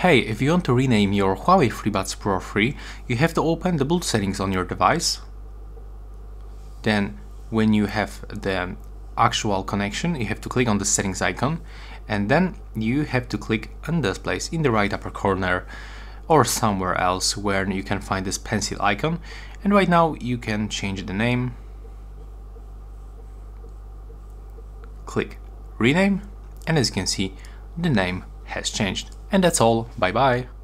Hey, if you want to rename your Huawei FreeBuds Pro 3, you have to open the Bluetooth settings on your device. Then when you have the actual connection, you have to click on the settings icon and then you have to click on this place in the right upper corner or somewhere else where you can find this pencil icon. And right now you can change the name. Click rename and as you can see the name has changed and that's all. Bye bye